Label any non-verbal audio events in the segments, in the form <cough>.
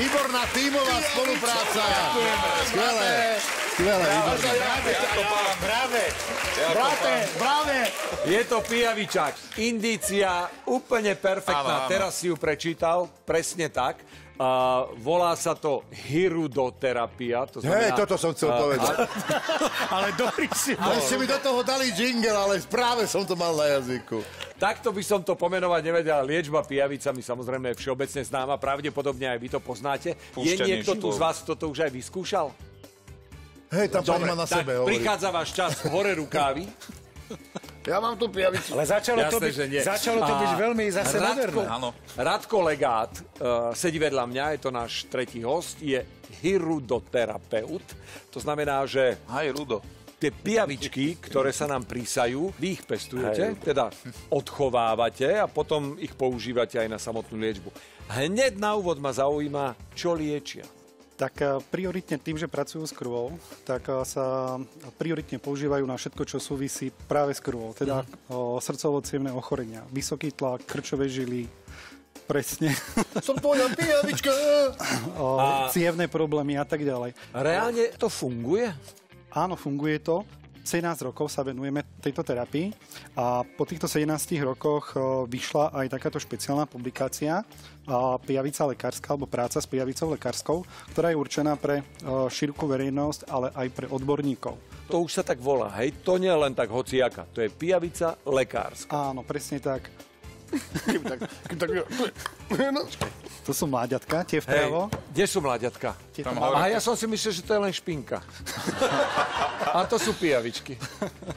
Výborná tímová spolupráca. Skvelé. Skvelé, výborné. Brave. Je to pijavičák. Indícia úplne perfektná. Áno, áno. Teraz si ju prečítal, presne tak. A volá sa to hirudoterapia. To Hej, toto som chcel povedať. Ale dobrý si A ešte mi do toho dali jingle, ale práve som to mal na jazyku. Takto by som to pomenovať nevedel. Liečba pijavicami samozrejme je všeobecne známa, pravdepodobne aj vy to poznáte. Je Púšťanie niekto tu z vás, kto to už aj vyskúšal? Hej, tam pani má na tak sebe hovorí. prichádza váš čas hore rukávy. Ja mám tu pijavicu. Ale začalo to Jasné, byť, že nie. začalo to byť veľmi zase Radko, moderné. Áno. Radko Legát uh, sedí vedľa mňa, je to náš tretí host, je hirudoterapeut. To znamená, že Aj Rudo. tie pijavičky, ktoré sa nám prísajú, vy ich pestujete, teda odchovávate a potom ich používate aj na samotnú liečbu. Hneď na úvod ma zaujíma, čo liečia. Tak eh, prioritne tým, že pracujú s krvou, tak eh, sa prioritne používajú na všetko, čo súvisí práve s krvou, teda mm. srdcovo ochorenia, vysoký tlak, krčové žily, presne, <laughs> Som tvoja pijavička. <coughs> A- cievne problémy a tak ďalej. Reálne to funguje? Áno, funguje to. 17 rokov sa venujeme tejto terapii a po týchto 17 rokoch eh, vyšla aj takáto špeciálna publikácia a pijavica lekárska alebo práca s pijavicou lekárskou, ktorá je určená pre eh, širokú verejnosť, ale aj pre odborníkov. To už sa tak volá, hej? To nie je len tak hociaka. To je pijavica lekárska. Áno, presne tak. Kým tak, kým tak, no. To sú mláďatka, tie Hej, vpravo. kde sú mláďatka? Tam. Aha, ja som si myslel, že to je len špinka. <laughs> A to sú pijavičky.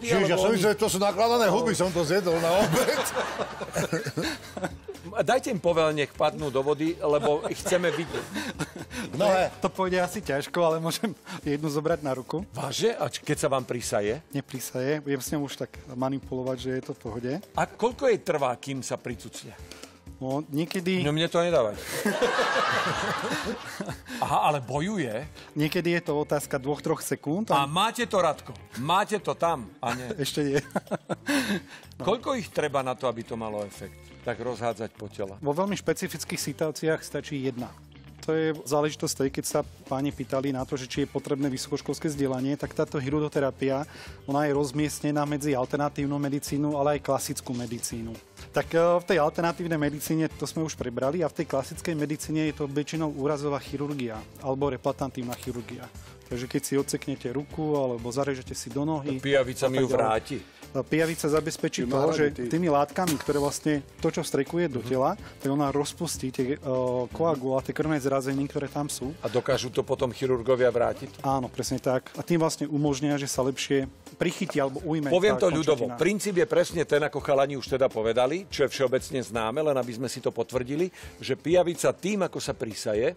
Čiže ja som myslel, že to sú nakladané huby, som to zjedol na obed. Dajte im povel, nech padnú do vody, lebo ich chceme vidieť. Mnohé. To pôjde asi ťažko, ale môžem jednu zobrať na ruku. Váže? A keď sa vám prisaje? Neprísaje, budem s ňou už tak manipulovať, že je to v pohode. A koľko jej trvá, kým sa pricucne? No, niekedy, No mne to nedávať. Aha, ale bojuje. niekedy je to otázka dvoch, troch sekúnd. A A máte to, Radko. Máte to tam. A nie. <laughs> ešte nie. <laughs> Koľko ich treba na to, aby to malo efekt? Tak rozhádzať po tela. Vo veľmi špecifických situáciách stačí jedna. To je záležitosť tej, keď sa páni pýtali na to, že či je potrebné vysokoškolské vzdelanie, tak táto hirudoterapia, ona je rozmiestnená medzi alternatívnu medicínu, ale aj klasickú medicínu. Tak e, v tej alternatívnej medicíne to sme už prebrali a v tej klasickej medicíne je to väčšinou úrazová chirurgia alebo replatantívna chirurgia. Takže keď si odseknete ruku alebo zarežete si do nohy... Pijavica mi ju vráti. Pijavica zabezpečí to, že tými látkami, ktoré vlastne to, čo vstrekuje do tela, tak ona rozpustí tie uh, koaguláty, krvné zrazení, ktoré tam sú. A dokážu to potom chirurgovia vrátiť? Áno, presne tak. A tým vlastne umožnia, že sa lepšie prichytí alebo ujme. Poviem to ľudovo. Princíp je presne ten, ako chalani už teda povedali, čo je všeobecne známe, len aby sme si to potvrdili, že pijavica tým, ako sa prísaje,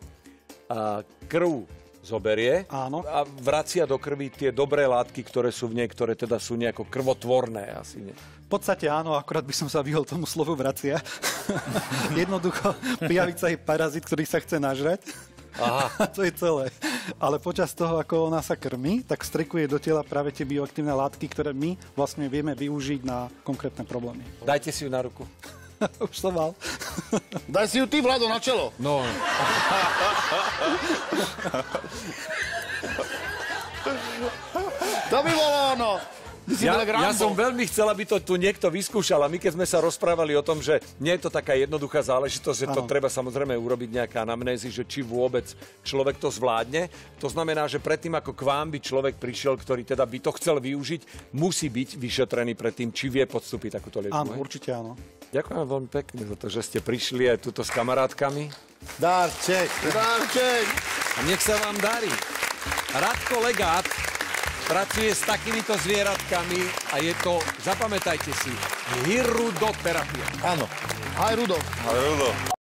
a krv zoberie Áno. a vracia do krvi tie dobré látky, ktoré sú v nej, ktoré teda sú nejako krvotvorné. Asi nie. V podstate áno, akorát by som sa vyhol tomu slovu vracia. <laughs> Jednoducho, pijavica je parazit, ktorý sa chce nažrať. Aha. <laughs> to je celé. Ale počas toho, ako ona sa krmí, tak vstrekuje do tela práve tie bioaktívne látky, ktoré my vlastne vieme využiť na konkrétne problémy. Dajte si ju na ruku. <laughs> Už som mal. <laughs> Daj si ju ty, Vlado, na čelo. No, <laughs> To by bolo ono. Ja, ja som veľmi chcel, aby to tu niekto vyskúšal a my keď sme sa rozprávali o tom, že nie je to taká jednoduchá záležitosť, že to treba samozrejme urobiť nejaká anamnézy, že či vôbec človek to zvládne. To znamená, že predtým ako k vám by človek prišiel, ktorý teda by to chcel využiť, musí byť vyšetrený predtým, či vie podstúpiť takúto liečbu. Áno, určite áno. Ďakujem veľmi pekne za to, že ste prišli aj tuto s kamarátkami. Darček, darček. A nech sa vám darí. Radko Legát pracuje s takýmito zvieratkami a je to, zapamätajte si, hirudoterapia. Áno. Aj Rudo. Ale Rudo.